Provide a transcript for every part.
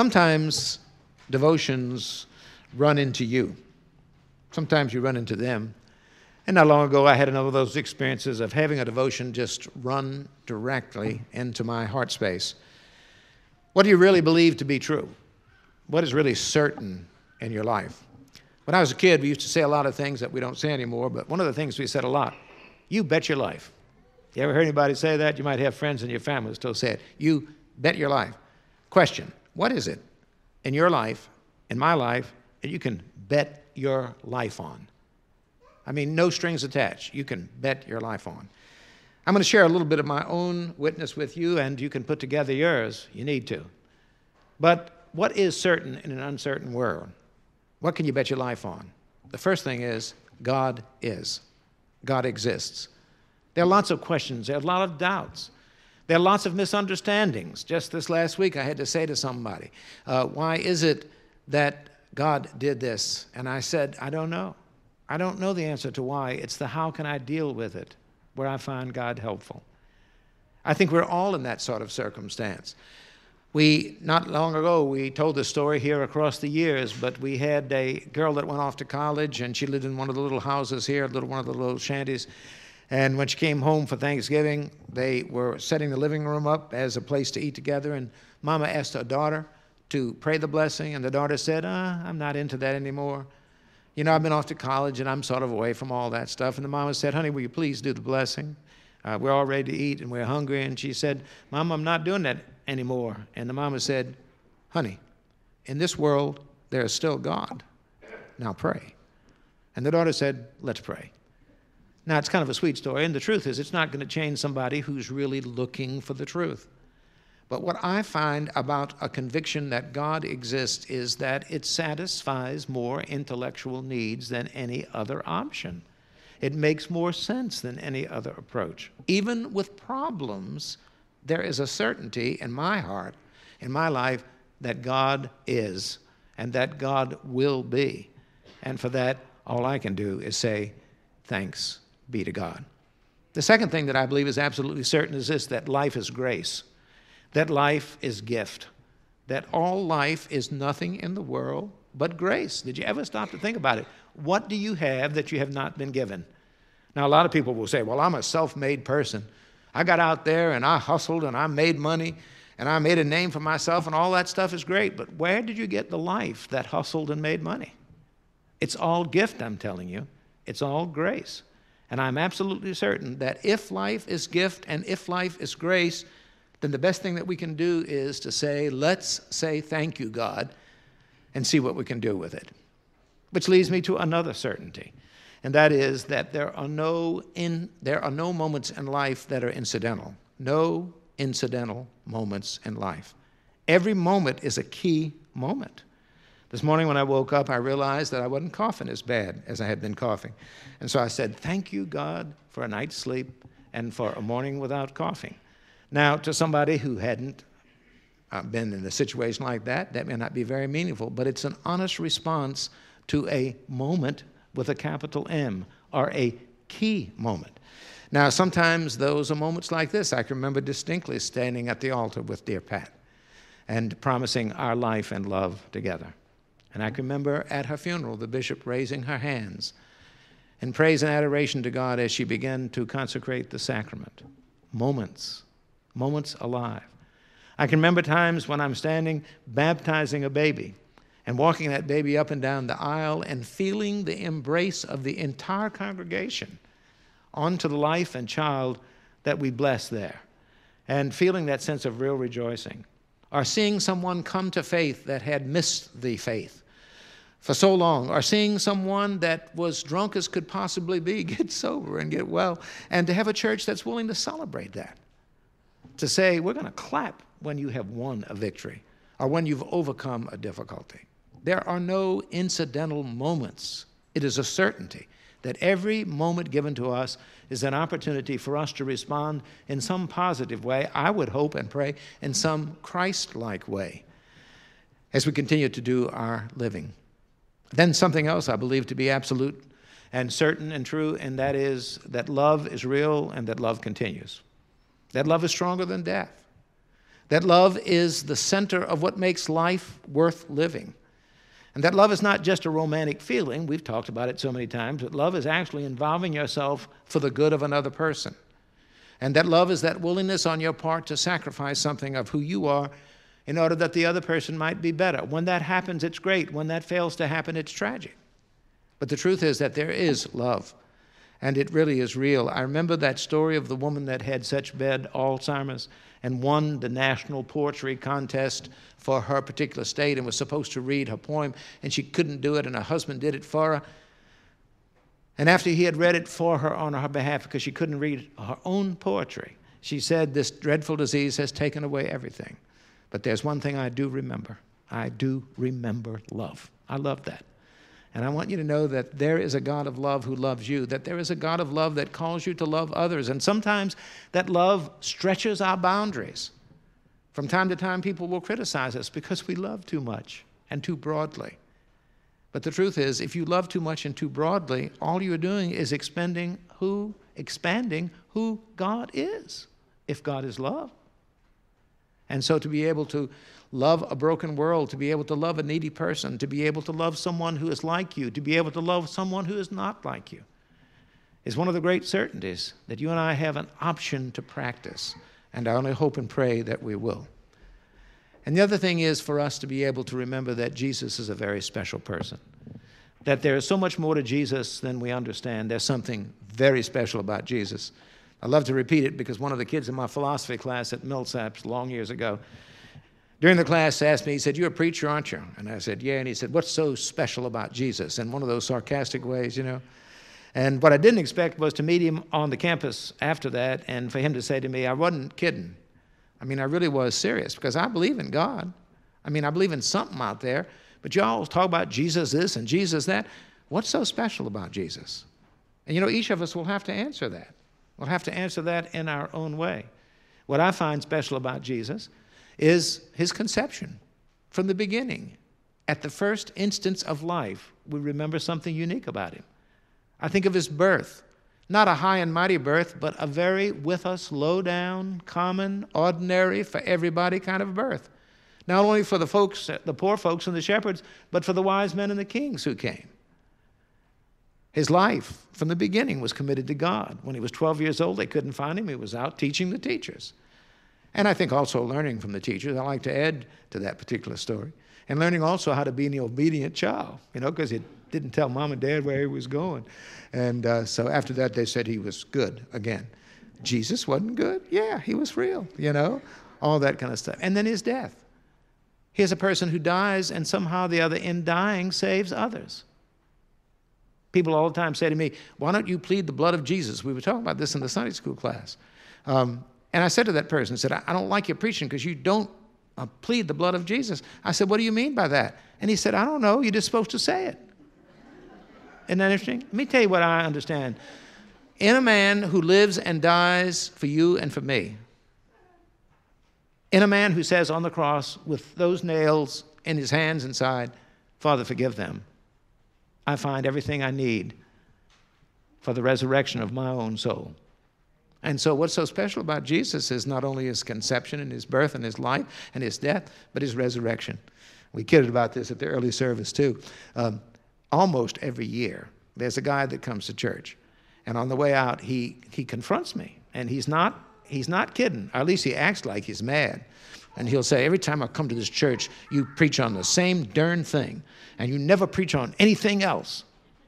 Sometimes devotions run into you. Sometimes you run into them. And not long ago, I had another of those experiences of having a devotion just run directly into my heart space. What do you really believe to be true? What is really certain in your life? When I was a kid, we used to say a lot of things that we don't say anymore, but one of the things we said a lot you bet your life. You ever heard anybody say that? You might have friends in your family still say it. You bet your life. Question What is it in your life, in my life, that you can bet your life on? I mean, no strings attached. You can bet your life on. I'm going to share a little bit of my own witness with you, and you can put together yours. You need to. But what is certain in an uncertain world? What can you bet your life on? The first thing is God is. God exists. There are lots of questions, there are a lot of doubts. There are lots of misunderstandings. Just this last week, I had to say to somebody, uh, Why is it that God did this? And I said, I don't know. I don't know the answer to why. It's the how can I deal with it where I find God helpful. I think we're all in that sort of circumstance. We, not long ago, we told the story here across the years, but we had a girl that went off to college and she lived in one of the little houses here, little, one of the little shanties. And when she came home for Thanksgiving, they were setting the living room up as a place to eat together. And Mama asked her daughter to pray the blessing, and the daughter said, uh, I'm not into that anymore. You know, I've been off to college and I'm sort of away from all that stuff. And the mama said, Honey, will you please do the blessing? Uh, we're all ready to eat and we're hungry. And she said, Mom, I'm not doing that anymore. And the mama said, Honey, in this world, there is still God. Now pray. And the daughter said, Let's pray. Now, it's kind of a sweet story, and the truth is, it's not going to change somebody who's really looking for the truth. But what I find about a conviction that God exists is that it satisfies more intellectual needs than any other option. It makes more sense than any other approach. Even with problems, there is a certainty in my heart, in my life, that God is and that God will be. And for that, all I can do is say, Thanks be to God. The second thing that I believe is absolutely certain is this that life is grace, that life is gift, that all life is nothing in the world but grace. Did you ever stop to think about it? What do you have that you have not been given? Now, a lot of people will say, Well, I'm a self made person. I got out there and I hustled and I made money and I made a name for myself, and all that stuff is great. But where did you get the life that hustled and made money? It's all gift, I'm telling you. It's all grace. And I'm absolutely certain that if life is gift and if life is grace, then the best thing that we can do is to say, let's say thank you, God, and see what we can do with it. Which leads me to another certainty and that is that there are no, in, there are no moments in life that are incidental. No incidental moments in life. Every moment is a key moment. This morning when I woke up, I realized that I wasn't coughing as bad as I had been coughing. And so I said, Thank you, God, for a night's sleep and for a morning without coughing. Now, to somebody who hadn't uh, been in a situation like that, that may not be very meaningful, but it's an honest response to a moment with a capital M or a key moment. Now, sometimes those are moments like this. I can remember distinctly standing at the altar with dear Pat and promising our life and love together. And I can remember at her funeral the bishop raising her hands in praise and adoration to God as she began to consecrate the sacrament. Moments, moments alive. I can remember times when I'm standing baptizing a baby and walking that baby up and down the aisle and feeling the embrace of the entire congregation onto the life and child that we bless there, and feeling that sense of real rejoicing, or seeing someone come to faith that had missed the faith for so long, or seeing someone that was drunk as could possibly be get sober and get well, and to have a church that's willing to celebrate that. To say, we're going to clap when you have won a victory or when you've overcome a difficulty. There are no incidental moments. It is a certainty that every moment given to us is an opportunity for us to respond in some positive way, I would hope and pray, in some Christ like way, as we continue to do our living. Then, something else I believe to be absolute and certain and true, and that is that love is real and that love continues. That love is stronger than death. That love is the center of what makes life worth living. And that love is not just a romantic feeling, we've talked about it so many times, but love is actually involving yourself for the good of another person. And that love is that willingness on your part to sacrifice something of who you are in order that the other person might be better. When that happens, it's great. When that fails to happen, it's tragic. But the truth is that there is love, and it really is real. I remember that story of the woman that had such bad Alzheimer's and won the national poetry contest for her particular state and was supposed to read her poem, and she couldn't do it, and her husband did it for her. And after he had read it for her on her behalf, because she couldn't read her own poetry, she said, This dreadful disease has taken away everything. But there's one thing I do remember I do remember love. I love that. And I want you to know that there is a God of love who loves you, that there is a God of love that calls you to love others. And sometimes that love stretches our boundaries. From time to time, people will criticize us because we love too much and too broadly. But the truth is, if you love too much and too broadly, all you're doing is expending who, expanding who God is, if God is love. And so to be able to love a broken world, to be able to love a needy person, to be able to love someone who is like you, to be able to love someone who is not like you, is one of the great certainties that you and I have an option to practice. And I only hope and pray that we will. And the other thing is for us to be able to remember that Jesus is a very special person. That there is so much more to Jesus than we understand. There's something very special about Jesus. I love to repeat it because one of the kids in my philosophy class at Millsaps long years ago during the class asked me, he said, You're a preacher, aren't you? And I said, Yeah. And he said, What's so special about Jesus? In one of those sarcastic ways, you know. And what I didn't expect was to meet him on the campus after that and for him to say to me, I wasn't kidding. I mean, I really was serious because I believe in God. I mean, I believe in something out there, but you all talk about Jesus this and Jesus that. What's so special about Jesus? And you know, each of us will have to answer that. We'll have to answer that in our own way. What I find special about Jesus is his conception from the beginning. At the first instance of life, we remember something unique about him. I think of his birth, not a high and mighty birth, but a very with us, low down, common, ordinary, for everybody kind of birth. Not only for the folks, the poor folks and the shepherds, but for the wise men and the kings who came. His life from the beginning was committed to God. When he was 12 years old, they couldn't find him. He was out teaching the teachers. And I think also learning from the teachers. I like to add to that particular story. And learning also how to be an obedient child, you know, because he didn't tell mom and dad where he was going. And uh, so after that, they said he was good again. Jesus wasn't good? Yeah, he was real, you know, all that kind of stuff. And then his death. Here's a person who dies, and somehow the other, in dying, saves others. People all the time say to me, Why don't you plead the blood of Jesus? We were talking about this in the Sunday school class. Um, and I said to that person, I said, I don't like your preaching because you don't uh, plead the blood of Jesus. I said, What do you mean by that? And he said, I don't know. You're just supposed to say it. Isn't that interesting? Let me tell you what I understand. In a man who lives and dies for you and for me, in a man who says on the cross with those nails in his hands inside, Father, forgive them, I find everything I need for the resurrection of my own soul. And so, what's so special about Jesus is not only his conception and his birth and his life and his death, but his resurrection. We kidded about this at the early service, too. Um, almost every year, there's a guy that comes to church. And on the way out, he, he confronts me. And he's not, he's not kidding, or at least he acts like he's mad. And he'll say, Every time I come to this church, you preach on the same darn thing, and you never preach on anything else.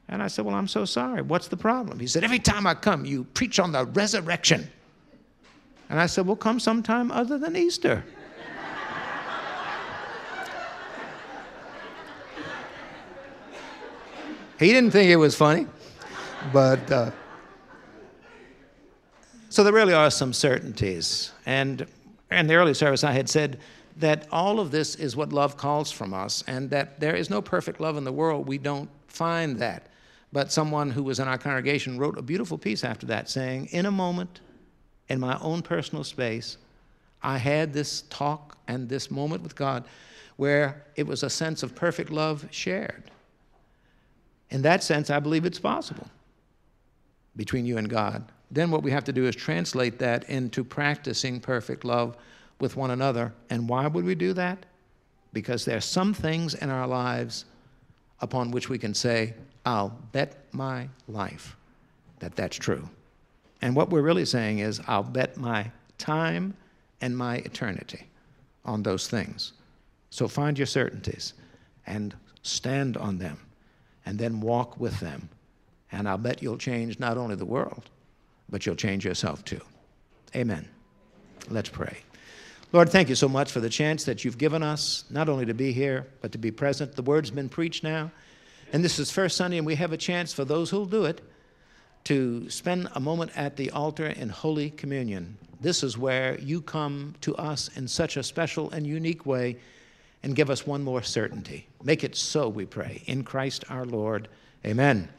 And I said, Well, I'm so sorry. What's the problem? He said, Every time I come, you preach on the resurrection. And I said, Well, come sometime other than Easter. he didn't think it was funny, but. Uh, so there really are some certainties. And in the early service, I had said that all of this is what love calls from us, and that there is no perfect love in the world. We don't find that. But someone who was in our congregation wrote a beautiful piece after that saying, In a moment, in my own personal space, I had this talk and this moment with God where it was a sense of perfect love shared. In that sense, I believe it's possible between you and God. Then what we have to do is translate that into practicing perfect love with one another. And why would we do that? Because there are some things in our lives upon which we can say, I'll bet my life that that's true. And what we're really saying is, I'll bet my time and my eternity on those things. So find your certainties and stand on them and then walk with them. And I'll bet you'll change not only the world, but you'll change yourself too. Amen. Let's pray. Lord, thank you so much for the chance that you've given us, not only to be here, but to be present. The word's been preached now. And this is First Sunday, and we have a chance for those who'll do it to spend a moment at the altar in Holy Communion. This is where you come to us in such a special and unique way and give us one more certainty. Make it so, we pray. In Christ our Lord. Amen.